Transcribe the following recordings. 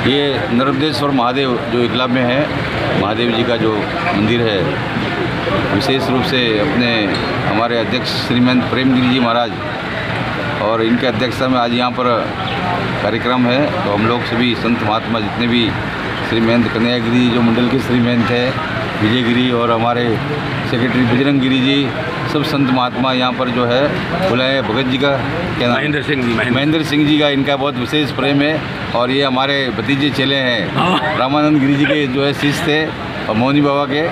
ये नर्मदेश्वर महादेव जो इकला में है, महादेव जी का जो मंदिर है, विशेष रूप से अपने हमारे अध्यक्ष श्रीमंत प्रेमगिरी जी महाराज और इनके अध्यक्षता में आज यहाँ पर कार्यक्रम है। तो हम लोग सभी संत महात्मा जितने भी श्री महेंद्र कन्यागिरी जो मंडल के श्री महंत है विजय गिरी और हमारे सेक्रेटरी बजरंग गिरी जी सब संत महात्मा यहाँ पर जो है बुलाए। भगत जी का क्या नाम? महेंद्र सिंह जी महेंद्र सिंह जी का इनका बहुत विशेष प्रेम है और ये हमारे भतीजे चेले हैं। रामानंद गिरी जी के जो है शिष्य थे और मोहनी बाबा के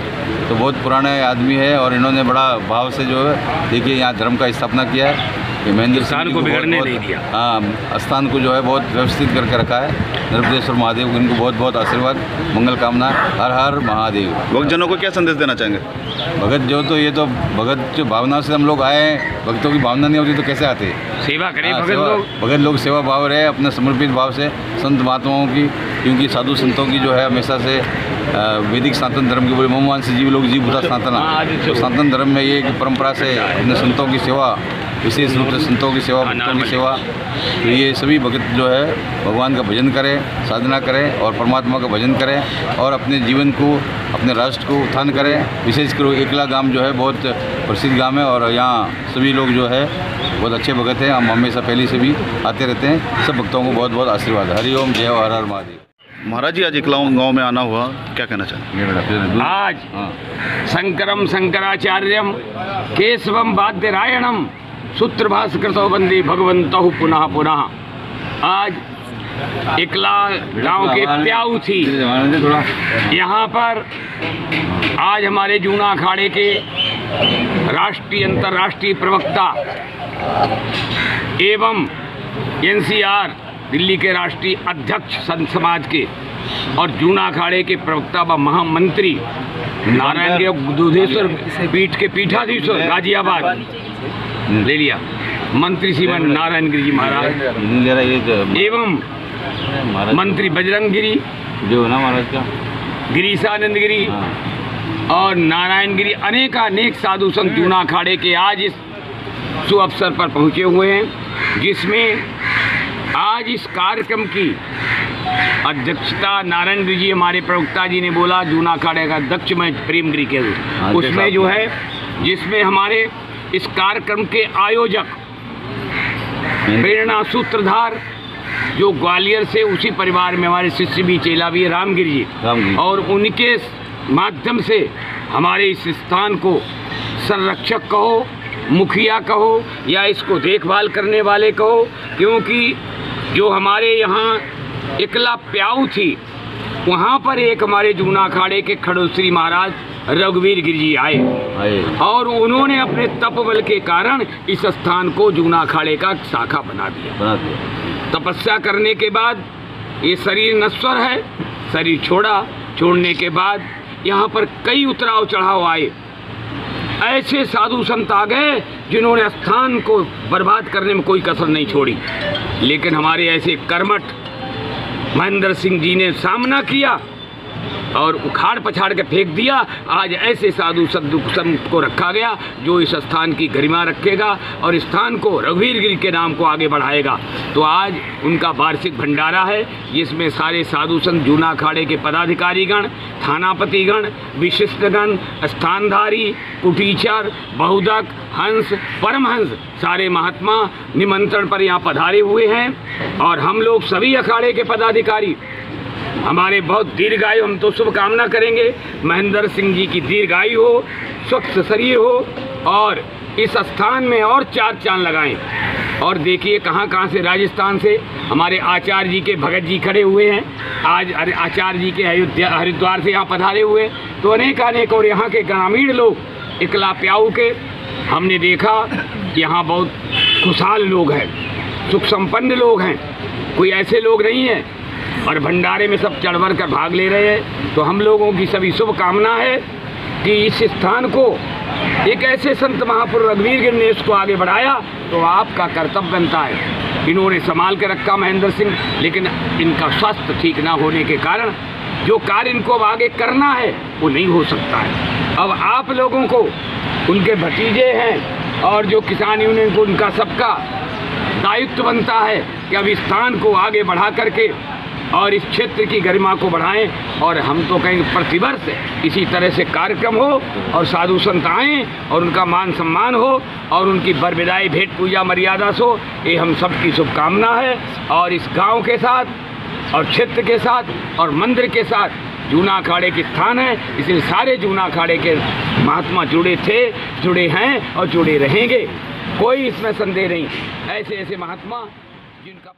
तो बहुत पुराने आदमी है और इन्होंने बड़ा भाव से जो है देखिए यहाँ धर्म का स्थापना किया। है कि महेंद्र सिंह स्थान को बिगड़ने नहीं दिया। हाँ स्थान को जो है बहुत व्यवस्थित करके रखा है। नर्मदेश्वर महादेव को इनको बहुत बहुत आशीर्वाद मंगल कामना हर हर महादेव। भक्तजनों को क्या संदेश देना चाहेंगे? भगत जो तो ये तो भगत जो भावना से हम लोग आए हैं भक्तों की भावना नहीं होती तो कैसे आते? सेवा करें हाँ, भगत लोग। भगत लोग सेवा भाव रहे अपने समर्पित भाव से संत महात्माओं की क्योंकि साधु संतों की जो है हमेशा से वैदिक सनातन धर्म की बोले मोहमान से जीव लोग जीव सनातन हाँ, तो सनातन धर्म में ये एक परंपरा से अपने संतों की सेवा विशेष रूप से संतों की सेवा हाँ, भक्तों की सेवा। तो ये सभी भगत जो है भगवान का भजन करें साधना करें और परमात्मा का भजन करें और अपने जीवन को अपने राष्ट्र को उत्थान करें। विशेषकर एकला गाँव जो है बहुत प्रसिद्ध गाँव है और यहाँ सभी लोग जो है बहुत अच्छे भगत हैं। हम हमेशा पहले से भी आते रहते हैं। सब भक्तों को बहुत बहुत आशीर्वाद हरिओम जय हर हर महादेव। महाराज जी आज इकलाऊ गाँव में आना हुआ। क्या कहना चाहेंगे आज हाँ। शंकरम शंकराचार्यम केशवम वाद्यरायणम सूत्र भास्कृतो वंदे भगवंत पुनः पुनः। आज इकला गाँव के प्याऊ थी। यहाँ पर आज हमारे जूना अखाड़े के राष्ट्रीय अंतर्राष्ट्रीय प्रवक्ता एवं एनसीआर दिल्ली के राष्ट्रीय अध्यक्ष संत समाज के और जूना अखाड़े के प्रवक्ता व महामंत्री नारायण देव दूधेश्वर पीठ के पीठाधीश्वर गाजियाबाद। ले लिया। मंत्री श्रीमन नारायण गिरी जी महाराज। एवं मंत्री बजरंग गिरी। जो ना महाराज का? गिरीशानंद गिरी हाँ। और नारायण गिरी अनेकानेक साधु संत जूना अखाड़े के आज इस शुभ अवसर पर पहुँचे हुए हैं जिसमें आज इस कार्यक्रम की अध्यक्षता नारायण गिरी जी हमारे प्रवक्ता जी ने बोला जूना अखाड़े का अध्यक्ष मैं प्रेमगिरी के हूँ। हाँ, उसमें जो है जिसमें हमारे इस कार्यक्रम के आयोजक प्रेरणा सूत्रधार जो ग्वालियर से उसी परिवार में हमारे शिष्य भी चेला भी रामगिरी जी। और उनके माध्यम से हमारे इस स्थान को संरक्षक कहो मुखिया कहो या इसको देखभाल करने वाले कहो क्योंकि जो हमारे यहाँ इकला प्याऊ थी वहाँ पर एक हमारे जूना अखाड़े के खड़ोश्री महाराज रघुवीर गिरी जी आए। आए। और उन्होंने अपने तप बल के कारण इस स्थान को जूना अखाड़े का शाखा बना दिया। तपस्या करने के बाद ये शरीर नश्वर है शरीर छोड़ा। छोड़ने के बाद यहाँ पर कई उतराव चढ़ाव आए। ऐसे साधु संत आ गए जिन्होंने स्थान को बर्बाद करने में कोई कसर नहीं छोड़ी। लेकिन हमारे ऐसे कर्मठ महेंद्र सिंह जी ने सामना किया। और उखाड़ पछाड़ के फेंक दिया। आज ऐसे साधु संत संत को रखा गया, जो इस स्थान की गरिमा रखेगा और स्थान को रघुवीर गिरी के नाम को आगे बढ़ाएगा। तो आज उनका वार्षिक भंडारा है, जिसमें सारे साधु संत, जूना अखाड़े के पदाधिकारीगण, थानापतिगण, विशिष्टगण, स्थानधारी, कुटीचर, बहुदक, हंस, परमहंस, सारे महात्मा निमंत्रण पर यहाँ पधारे हुए हैं। और हम लोग सभी अखाड़े के पदाधिकारी हमारे बहुत दीर्घायु, हम तो शुभकामना करेंगे। महेंद्र सिंह जी की दीर्घायु हो, स्वच्छ शरीर हो और इस स्थान में और चार चाँद लगाएँ। और देखिए कहाँ कहाँ से राजस्थान से हमारे आचार्य जी के भगत जी खड़े हुए हैं। आज आचार्य जी के अयोध्या, हरिद्वार से यहाँ पधारे हुए। तो अनेक अनेक और यहाँ के ग्रामीण लोग इकला प्याऊ के, हमने देखा यहाँ बहुत खुशहाल लोग हैं, सुख संपन्न लोग हैं। कोई ऐसे लोग नहीं हैं और भंडारे में सब चढ़ बढ़ कर भाग ले रहे हैं। तो हम लोगों की सभी शुभकामना है कि इस स्थान को एक ऐसे संत महापुर रघुवीर गिर ने इसको आगे बढ़ाया तो आपका कर्तव्य बनता है। इन्होंने संभाल के रखा महेंद्र सिंह, लेकिन इनका स्वास्थ्य ठीक ना होने के कारण जो कार्य इनको अब आगे करना है, वो नहीं हो सकता है। अब आप लोगों को उनके भतीजे हैं और जो किसान यूनियन को उनका सबका दायित्व बनता है कि अब स्थान को आगे बढ़ा करके और इस क्षेत्र की गरिमा को बढ़ाएँ और हम तो कहेंगे प्रतिवर्ष इसी तरह से कार्यक्रम हो और साधु संत आएँ और उनका मान सम्मान हो और उनकी बरविदाई भेंट पूजा, मर्यादा से ये हम सबकी शुभकामना है। और इस गाँव के साथ और क्षेत्र के साथ और मंदिर के साथ जूना अखाड़े के स्थान है। इसलिए सारे जूना अखाड़े के महात्मा जुड़े थे, जुड़े हैं और जुड़े रहेंगे। कोई इसमें संदेह नहीं। ऐसे ऐसे महात्मा जिनका